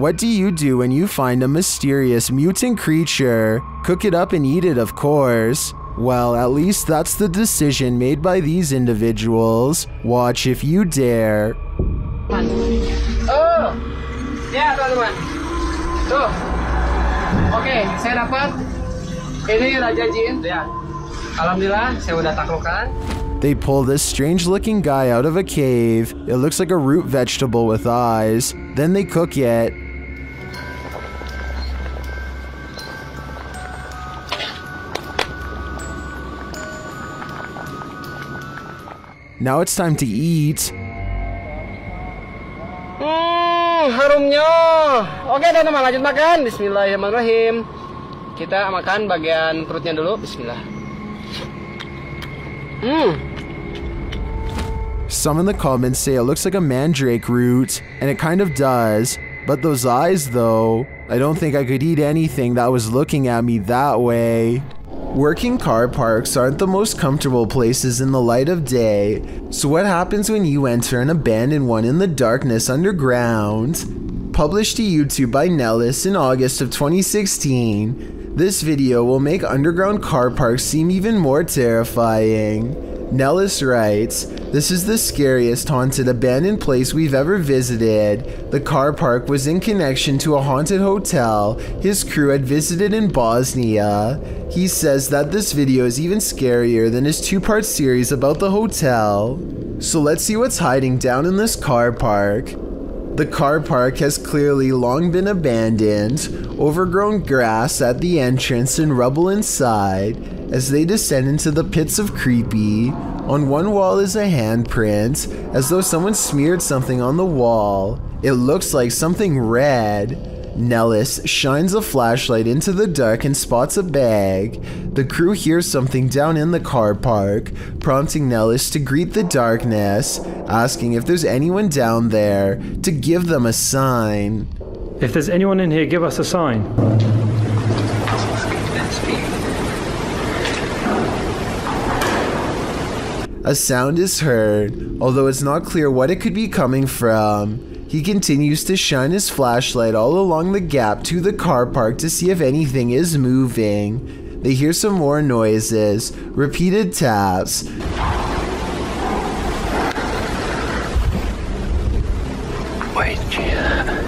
What do you do when you find a mysterious mutant creature? Cook it up and eat it, of course. Well, at least that's the decision made by these individuals. Watch if you dare. Oh, ya teman-teman. Tuh. Oh, Oke, saya dapat ini Raja Jin. Ya. Alhamdulillah, saya udah taklukkan. They pull this strange looking guy out of a cave. It looks like a root vegetable with eyes. Then they cook it. Now it's time to eat. Hmm, harumnya. Oke, teman-teman, lanjut makan. Bismillahirrahmanirrahim. Kita makan bagian perutnya dulu. Bismillah. Hmm. Some in the comments say it looks like a mandrake root, and it kind of does. But those eyes, though, I don't think I could eat anything that was looking at me that way. Working car parks aren't the most comfortable places in the light of day, so what happens when you enter an abandoned one in the darkness underground? Published to YouTube by Nellis in August of 2016, this video will make underground car parks seem even more terrifying. Nellis writes, This is the scariest haunted abandoned place we've ever visited. The car park was in connection to a haunted hotel his crew had visited in Bosnia. He says that this video is even scarier than his two part series about the hotel. So let's see what's hiding down in this car park. The car park has clearly long been abandoned, overgrown grass at the entrance and rubble inside. As they descend into the pits of creepy, on one wall is a handprint, as though someone smeared something on the wall. It looks like something red. Nellis shines a flashlight into the dark and spots a bag. The crew hears something down in the car park, prompting Nellis to greet the darkness, asking if there's anyone down there to give them a sign. If there's anyone in here, give us a sign. A sound is heard, although it's not clear what it could be coming from. He continues to shine his flashlight all along the gap to the car park to see if anything is moving. They hear some more noises, repeated taps. Wait, did you hear that?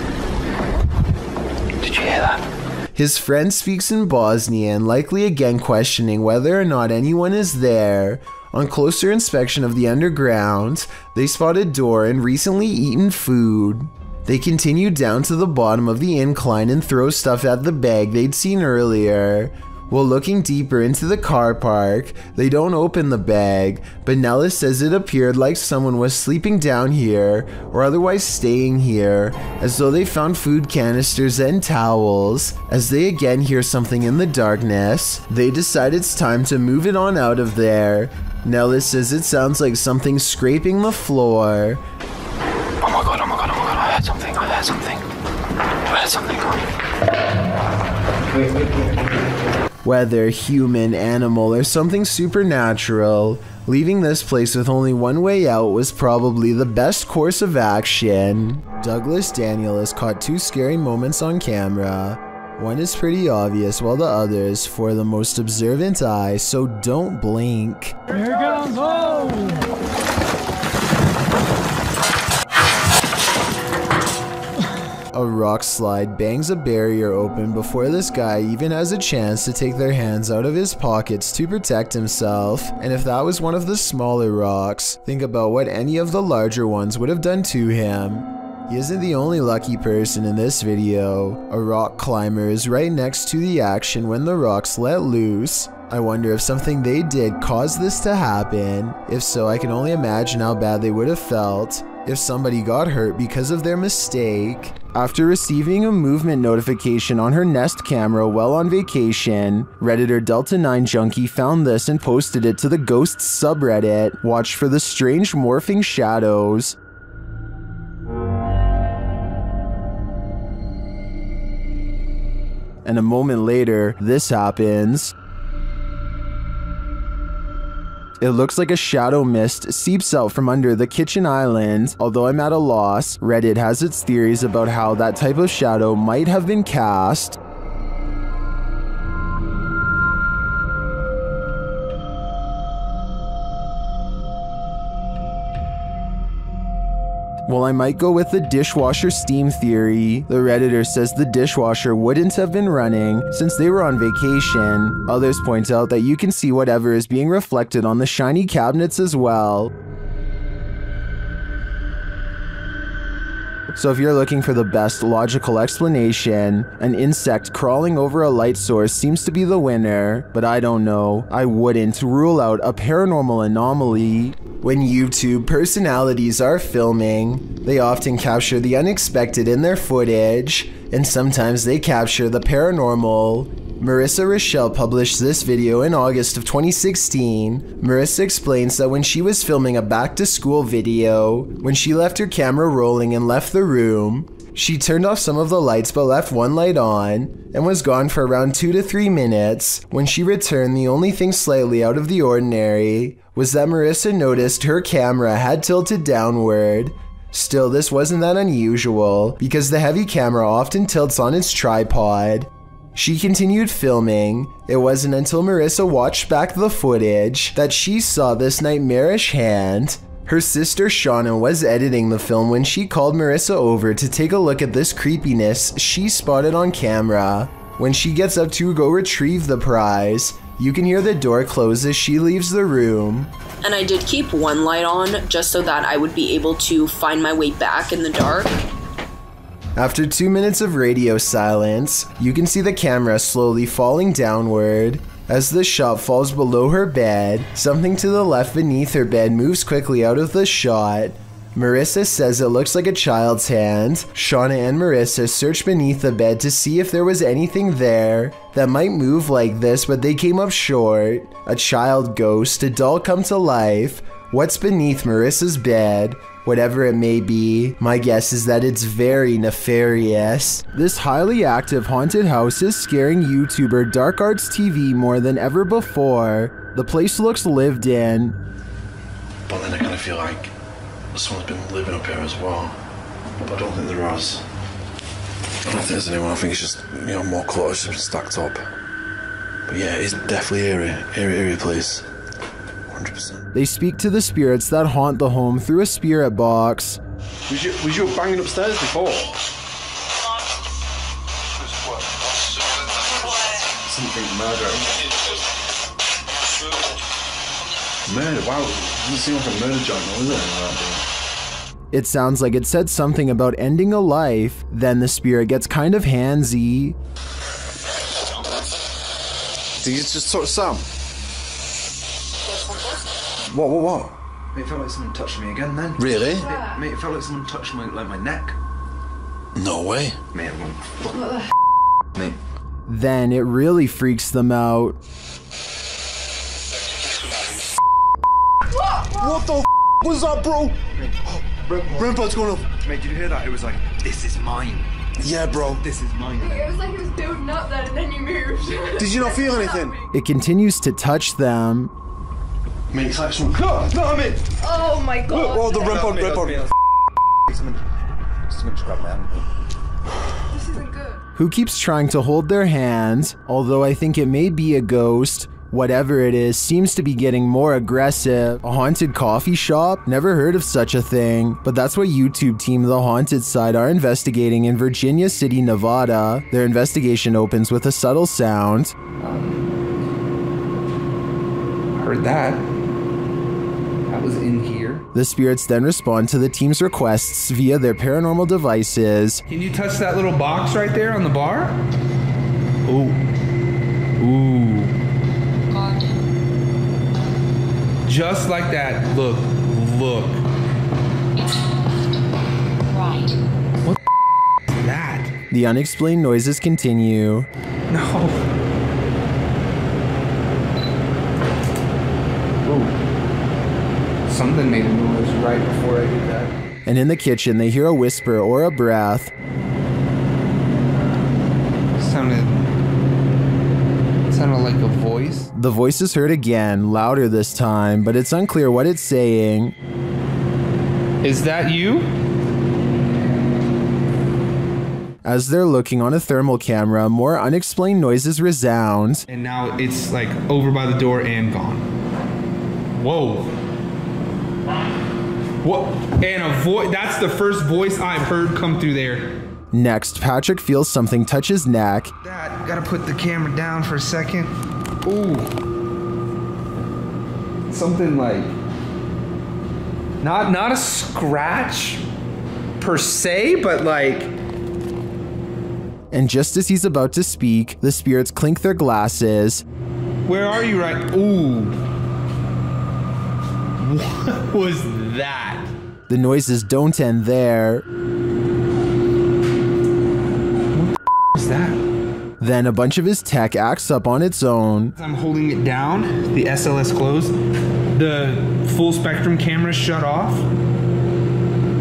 Did you hear that? His friend speaks in Bosnian, likely again questioning whether or not anyone is there. On closer inspection of the underground, they spotted door and recently eaten food. They continue down to the bottom of the incline and throw stuff at the bag they'd seen earlier. While looking deeper into the car park, they don't open the bag, but Nellis says it appeared like someone was sleeping down here or otherwise staying here, as though they found food canisters and towels. As they again hear something in the darkness, they decide it's time to move it on out of there. Nellis says it sounds like something scraping the floor. Oh my god, oh my god, oh my god, I heard something, I heard something. I heard something. Whether human, animal, or something supernatural, leaving this place with only one way out was probably the best course of action. Douglas Daniel has caught two scary moments on camera. One is pretty obvious, while the other is for the most observant eye, so don't blink. Here goes home! A rock slide bangs a barrier open before this guy even has a chance to take their hands out of his pockets to protect himself. And if that was one of the smaller rocks, think about what any of the larger ones would have done to him. He isn't the only lucky person in this video. A rock climber is right next to the action when the rocks let loose. I wonder if something they did caused this to happen. If so, I can only imagine how bad they would have felt if somebody got hurt because of their mistake. After receiving a movement notification on her Nest camera while on vacation, Redditor Delta9 Junkie found this and posted it to the Ghosts subreddit. Watch for the strange morphing shadows. And a moment later, this happens. It looks like a shadow mist seeps out from under the kitchen island. Although I'm at a loss, Reddit has its theories about how that type of shadow might have been cast. Well, I might go with the dishwasher steam theory. The Redditor says the dishwasher wouldn't have been running since they were on vacation. Others point out that you can see whatever is being reflected on the shiny cabinets as well. So if you're looking for the best logical explanation, an insect crawling over a light source seems to be the winner, but I don't know. I wouldn't rule out a paranormal anomaly. When YouTube personalities are filming, they often capture the unexpected in their footage, and sometimes they capture the paranormal. Marissa Rochelle published this video in August of 2016. Marissa explains that when she was filming a back to school video, when she left her camera rolling and left the room, she turned off some of the lights but left one light on and was gone for around 2 to 3 minutes. When she returned, the only thing slightly out of the ordinary was that Marissa noticed her camera had tilted downward. Still, this wasn't that unusual because the heavy camera often tilts on its tripod. She continued filming. It wasn't until Marissa watched back the footage that she saw this nightmarish hand. Her sister Shauna was editing the film when she called Marissa over to take a look at this creepiness she spotted on camera. When she gets up to go retrieve the prize, you can hear the door close as she leaves the room. And I did keep one light on just so that I would be able to find my way back in the dark. After two minutes of radio silence, you can see the camera slowly falling downward. As the shot falls below her bed, something to the left beneath her bed moves quickly out of the shot. Marissa says it looks like a child's hand. Shauna and Marissa search beneath the bed to see if there was anything there that might move like this, but they came up short. A child ghost, a doll come to life. What's beneath Marissa's bed? Whatever it may be, my guess is that it's very nefarious. This highly active haunted house is scaring YouTuber Dark Arts TV more than ever before. The place looks lived in. But then I kind of feel like someone's been living up here as well. But I don't think there has. I don't think there's anyone. I think it's just, you know, more just stacked up. But yeah, it's definitely eerie. Eerie, eerie place. 100%. They speak to the spirits that haunt the home through a spirit box. Was you, was you banging upstairs before? Something murder. Murder? Wow. Doesn't seem like a murder joint, though, is it? It sounds like it said something about ending a life, then the spirit gets kind of handsy. Did you just touch Sam? What, what, what? Mate, it felt like someone touched me again then. Really? Mate, mate, it felt like someone touched my like my neck. No way. Mate, I'm going, fuck. Mate, Then it really freaks them out. What the f- was that, bro? Rainbow's going off. mate, did you hear that? It was like, this is mine. Yeah, bro. This is mine. It was like it was building up then and then you moved. Did you not feel anything? It continues to touch them. Mate, it's like someone. No, no, I mean. Oh my god. Oh, the Rainbow, Mate, Rainbow. mate, Someone, someone just grabbed my hand. This isn't good. Who keeps trying to hold their hands, although I think it may be a ghost. Whatever it is, seems to be getting more aggressive. A haunted coffee shop? Never heard of such a thing. But that's what YouTube team The Haunted Side are investigating in Virginia City, Nevada. Their investigation opens with a subtle sound. Heard that. That was in here. The spirits then respond to the team's requests via their paranormal devices. Can you touch that little box right there on the bar? Ooh. Ooh. Just like that. Look. Look. Right. What the is that? The unexplained noises continue. No. Something made a noise right before I did that. And in the kitchen, they hear a whisper or a breath. Sounded. Sounded like a voice. The voice is heard again, louder this time, but it's unclear what it's saying. Is that you? As they're looking on a thermal camera, more unexplained noises resound. And now it's like over by the door and gone. Whoa. What? And a voice. That's the first voice I've heard come through there. Next, Patrick feels something touch his neck. Dad, gotta put the camera down for a second. Ooh. Something like. Not not a scratch per se, but like And just as he's about to speak, the spirits clink their glasses. Where are you right? Ooh. What was that? The noises don't end there. What is that? Then a bunch of his tech acts up on its own. I'm holding it down, the SLS closed, the full spectrum camera shut off.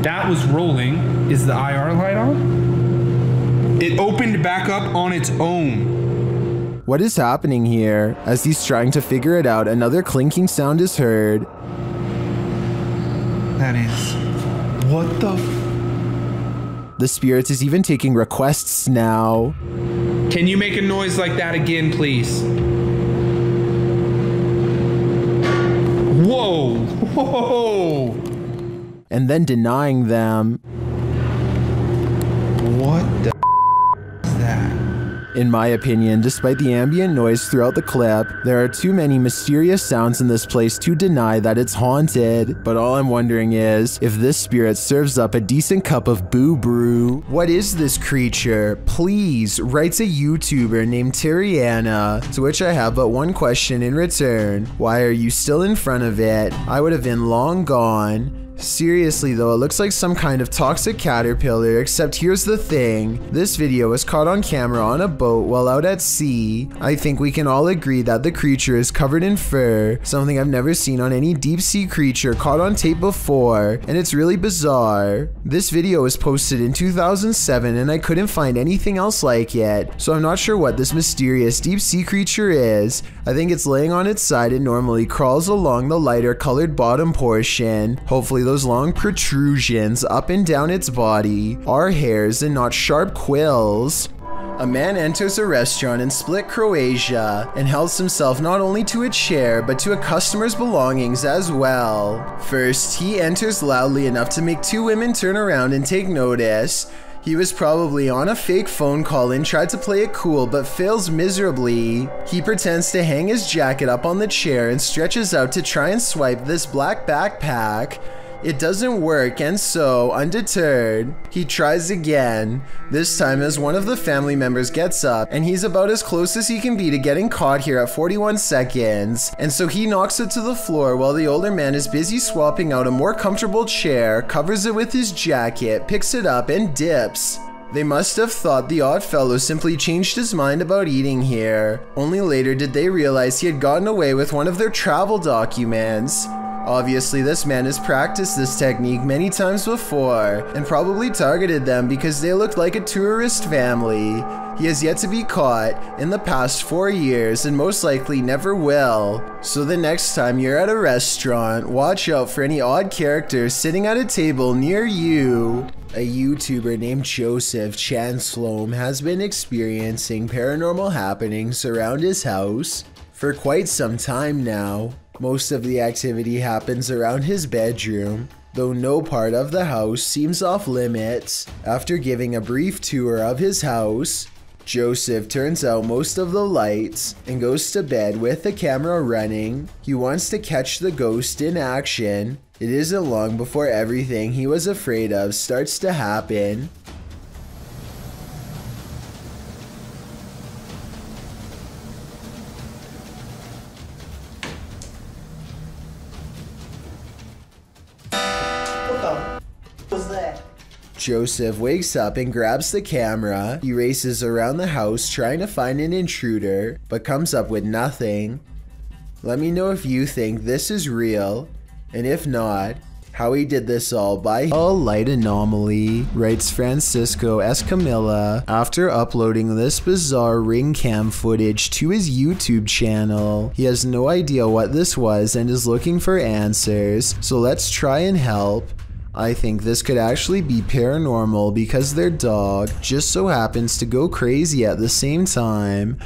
That was rolling. Is the IR light on? It opened back up on its own. What is happening here? As he's trying to figure it out, another clinking sound is heard. That is. What the? The spirits is even taking requests now. Can you make a noise like that again, please? Whoa! Whoa! And then denying them. What the is that? In my opinion, despite the ambient noise throughout the clip, there are too many mysterious sounds in this place to deny that it's haunted. But all I'm wondering is if this spirit serves up a decent cup of boo brew. What is this creature? Please, writes a YouTuber named Terriana, to which I have but one question in return. Why are you still in front of it? I would have been long gone. Seriously though, it looks like some kind of toxic caterpillar, except here's the thing. This video was caught on camera on a boat while out at sea. I think we can all agree that the creature is covered in fur, something I've never seen on any deep sea creature caught on tape before, and it's really bizarre. This video was posted in 2007 and I couldn't find anything else like it, so I'm not sure what this mysterious deep sea creature is. I think it's laying on its side and normally crawls along the lighter colored bottom portion. Hopefully those long protrusions up and down its body are hairs and not sharp quills. A man enters a restaurant in Split, Croatia, and helps himself not only to a chair, but to a customer's belongings as well. First, he enters loudly enough to make two women turn around and take notice. He was probably on a fake phone call and tried to play it cool but fails miserably. He pretends to hang his jacket up on the chair and stretches out to try and swipe this black backpack. It doesn't work, and so, undeterred, he tries again. This time, as one of the family members gets up, and he's about as close as he can be to getting caught here at 41 seconds. And so he knocks it to the floor while the older man is busy swapping out a more comfortable chair, covers it with his jacket, picks it up, and dips. They must have thought the odd fellow simply changed his mind about eating here. Only later did they realize he had gotten away with one of their travel documents. Obviously, this man has practiced this technique many times before and probably targeted them because they looked like a tourist family. He has yet to be caught in the past four years and most likely never will. So the next time you're at a restaurant, watch out for any odd characters sitting at a table near you. A YouTuber named Joseph Chanslome has been experiencing paranormal happenings around his house for quite some time now. Most of the activity happens around his bedroom, though no part of the house seems off limits. After giving a brief tour of his house, Joseph turns out most of the lights and goes to bed with the camera running. He wants to catch the ghost in action. It isn't long before everything he was afraid of starts to happen. Joseph wakes up and grabs the camera. He races around the house trying to find an intruder, but comes up with nothing. Let me know if you think this is real, and if not, how he did this all by a light anomaly, writes Francisco Escamilla after uploading this bizarre ring cam footage to his YouTube channel. He has no idea what this was and is looking for answers, so let's try and help. I think this could actually be paranormal because their dog just so happens to go crazy at the same time.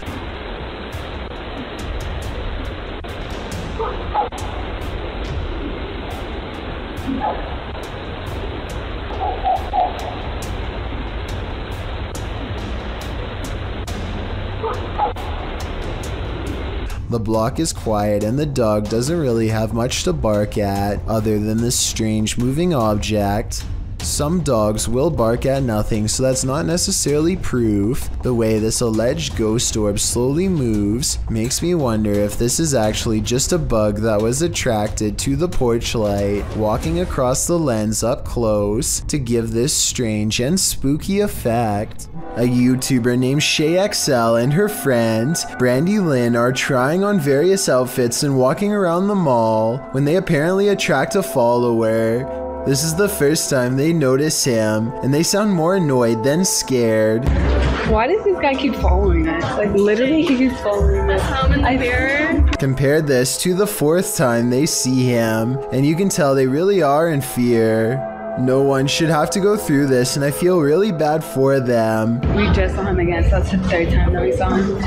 The block is quiet and the dog doesn't really have much to bark at other than this strange moving object. Some dogs will bark at nothing, so that's not necessarily proof. The way this alleged ghost orb slowly moves makes me wonder if this is actually just a bug that was attracted to the porch light, walking across the lens up close to give this strange and spooky effect. A YouTuber named ShayXL and her friend, Brandy Lynn, are trying on various outfits and walking around the mall when they apparently attract a follower. This is the first time they notice him, and they sound more annoyed than scared. Why does this guy keep following us? Like literally, he keeps following us. Home in the mirror. Compare this to the fourth time they see him, and you can tell they really are in fear. No one should have to go through this, and I feel really bad for them. We just saw him again, so that's the third time that we saw him.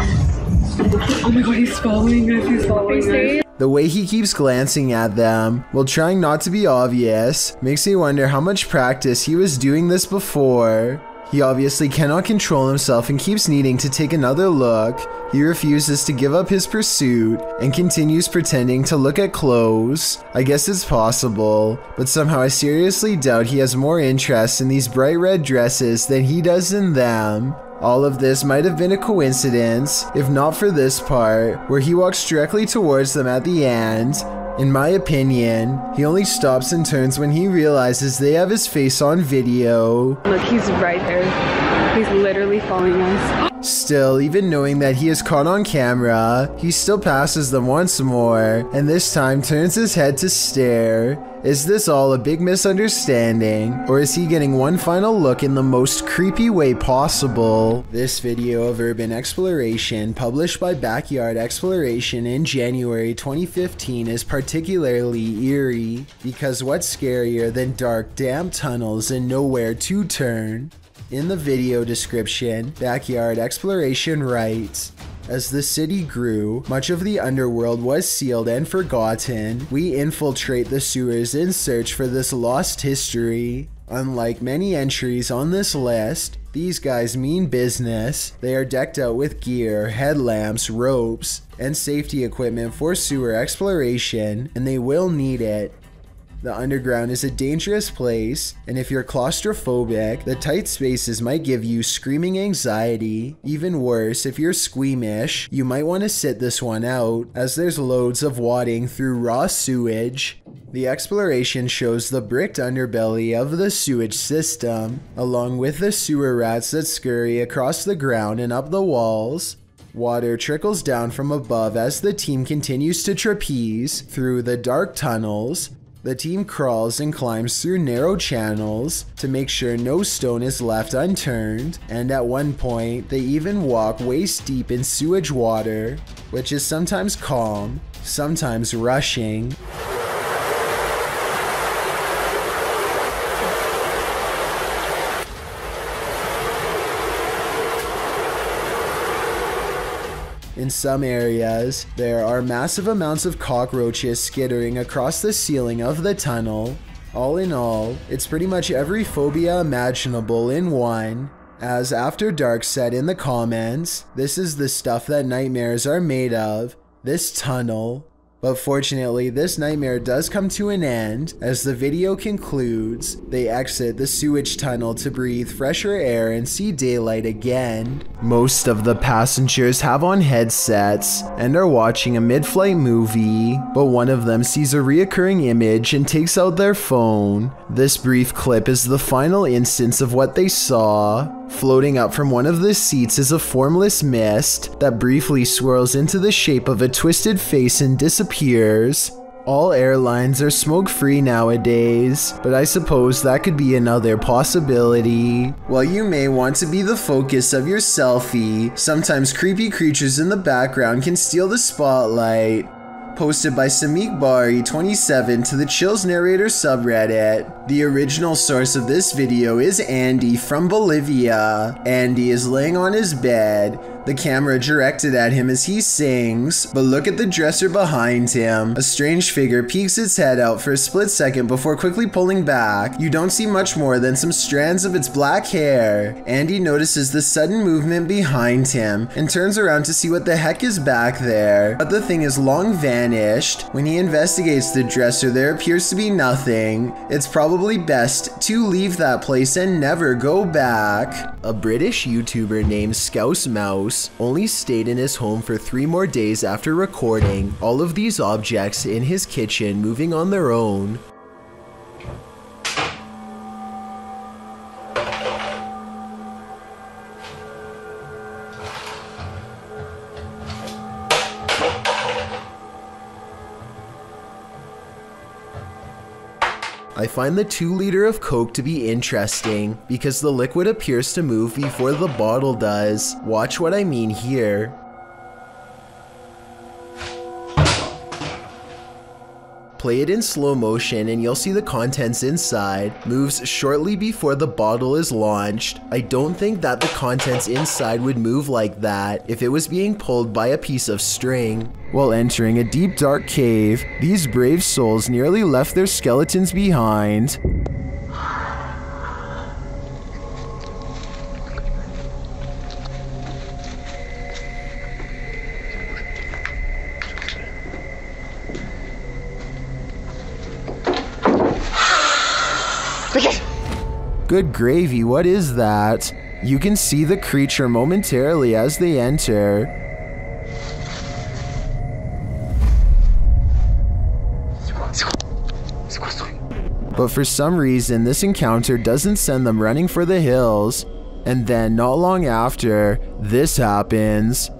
Oh my god, he's following us. He's following us. The way he keeps glancing at them, while trying not to be obvious, makes me wonder how much practice he was doing this before. He obviously cannot control himself and keeps needing to take another look. He refuses to give up his pursuit and continues pretending to look at clothes. I guess it's possible, but somehow I seriously doubt he has more interest in these bright red dresses than he does in them. All of this might have been a coincidence, if not for this part, where he walks directly towards them at the end. In my opinion, he only stops and turns when he realizes they have his face on video. Look, he's right there. He's literally following us. Still, even knowing that he is caught on camera, he still passes them once more, and this time turns his head to stare. Is this all a big misunderstanding, or is he getting one final look in the most creepy way possible? This video of urban exploration, published by Backyard Exploration in January 2015, is particularly eerie, because what's scarier than dark, damp tunnels and nowhere to turn? In the video description, Backyard Exploration writes, as the city grew, much of the underworld was sealed and forgotten. We infiltrate the sewers in search for this lost history. Unlike many entries on this list, these guys mean business. They are decked out with gear, headlamps, ropes, and safety equipment for sewer exploration, and they will need it. The underground is a dangerous place, and if you're claustrophobic, the tight spaces might give you screaming anxiety. Even worse, if you're squeamish, you might want to sit this one out, as there's loads of wadding through raw sewage. The exploration shows the bricked underbelly of the sewage system, along with the sewer rats that scurry across the ground and up the walls. Water trickles down from above as the team continues to trapeze through the dark tunnels, the team crawls and climbs through narrow channels to make sure no stone is left unturned, and at one point, they even walk waist deep in sewage water, which is sometimes calm, sometimes rushing. In some areas, there are massive amounts of cockroaches skittering across the ceiling of the tunnel. All in all, it's pretty much every phobia imaginable in one. As After Dark said in the comments, this is the stuff that nightmares are made of. This tunnel. But fortunately, this nightmare does come to an end. As the video concludes, they exit the sewage tunnel to breathe fresher air and see daylight again. Most of the passengers have on headsets and are watching a mid-flight movie, but one of them sees a reoccurring image and takes out their phone. This brief clip is the final instance of what they saw. Floating up from one of the seats is a formless mist that briefly swirls into the shape of a twisted face and disappears. All airlines are smoke free nowadays, but I suppose that could be another possibility. While you may want to be the focus of your selfie, sometimes creepy creatures in the background can steal the spotlight. Posted by Samik Bari 27 to the Chills Narrator subreddit. The original source of this video is Andy from Bolivia. Andy is laying on his bed, the camera directed at him as he sings, but look at the dresser behind him. A strange figure peeks its head out for a split second before quickly pulling back. You don't see much more than some strands of its black hair. Andy notices the sudden movement behind him and turns around to see what the heck is back there. But the thing is long vanished. When he investigates the dresser, there appears to be nothing. It's probably best to leave that place and never go back. A British YouTuber named Scouse Mouse only stayed in his home for three more days after recording all of these objects in his kitchen moving on their own. I find the 2 liter of Coke to be interesting because the liquid appears to move before the bottle does. Watch what I mean here. Play it in slow motion and you'll see the contents inside moves shortly before the bottle is launched. I don't think that the contents inside would move like that if it was being pulled by a piece of string. While entering a deep dark cave, these brave souls nearly left their skeletons behind. Good gravy, what is that? You can see the creature momentarily as they enter. But for some reason, this encounter doesn't send them running for the hills. And then, not long after, this happens.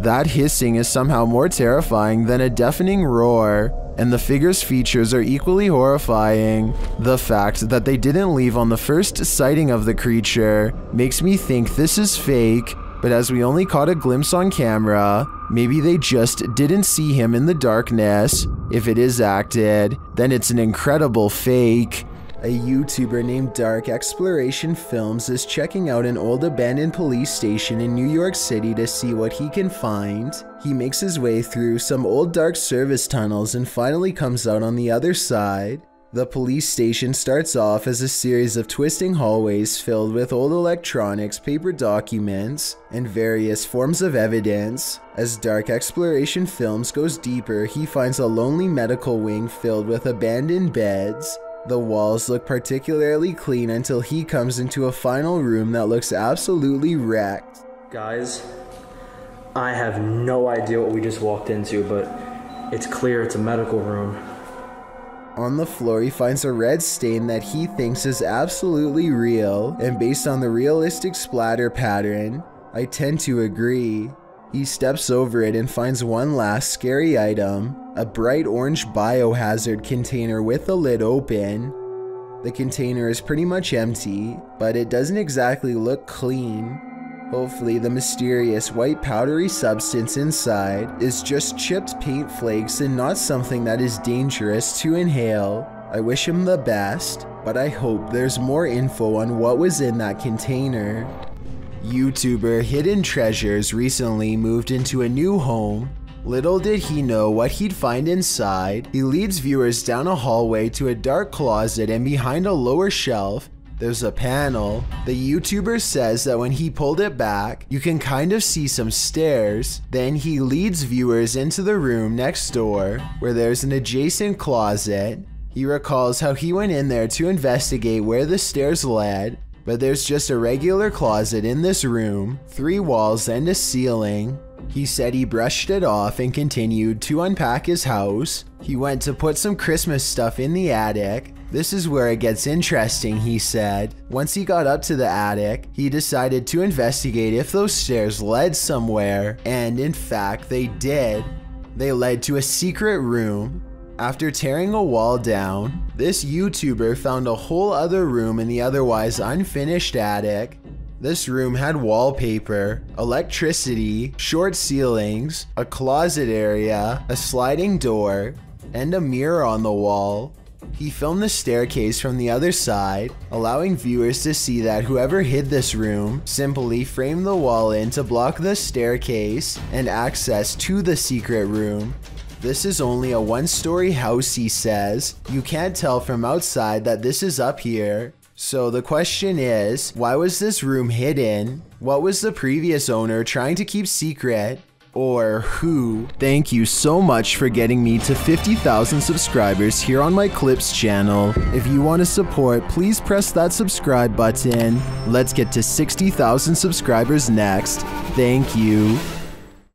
That hissing is somehow more terrifying than a deafening roar, and the figure's features are equally horrifying. The fact that they didn't leave on the first sighting of the creature makes me think this is fake, but as we only caught a glimpse on camera, maybe they just didn't see him in the darkness. If it is acted, then it's an incredible fake. A YouTuber named Dark Exploration Films is checking out an old abandoned police station in New York City to see what he can find. He makes his way through some old dark service tunnels and finally comes out on the other side. The police station starts off as a series of twisting hallways filled with old electronics, paper documents, and various forms of evidence. As Dark Exploration Films goes deeper, he finds a lonely medical wing filled with abandoned beds, the walls look particularly clean until he comes into a final room that looks absolutely wrecked. Guys, I have no idea what we just walked into, but it's clear it's a medical room. On the floor, he finds a red stain that he thinks is absolutely real, and based on the realistic splatter pattern, I tend to agree. He steps over it and finds one last scary item a bright orange biohazard container with the lid open. The container is pretty much empty, but it doesn't exactly look clean. Hopefully, the mysterious white powdery substance inside is just chipped paint flakes and not something that is dangerous to inhale. I wish him the best, but I hope there's more info on what was in that container. YouTuber Hidden Treasures recently moved into a new home. Little did he know what he'd find inside. He leads viewers down a hallway to a dark closet and behind a lower shelf, there's a panel. The YouTuber says that when he pulled it back, you can kind of see some stairs. Then he leads viewers into the room next door, where there's an adjacent closet. He recalls how he went in there to investigate where the stairs led, but there's just a regular closet in this room, three walls and a ceiling. He said he brushed it off and continued to unpack his house. He went to put some Christmas stuff in the attic, This is where it gets interesting, he said. Once he got up to the attic, he decided to investigate if those stairs led somewhere, and in fact, they did. They led to a secret room. After tearing a wall down, this YouTuber found a whole other room in the otherwise unfinished attic. This room had wallpaper, electricity, short ceilings, a closet area, a sliding door, and a mirror on the wall. He filmed the staircase from the other side, allowing viewers to see that whoever hid this room simply framed the wall in to block the staircase and access to the secret room. This is only a one story house, he says. You can't tell from outside that this is up here. So the question is, why was this room hidden? What was the previous owner trying to keep secret? Or who? Thank you so much for getting me to 50,000 subscribers here on my Clips channel. If you want to support, please press that subscribe button. Let's get to 60,000 subscribers next. Thank you.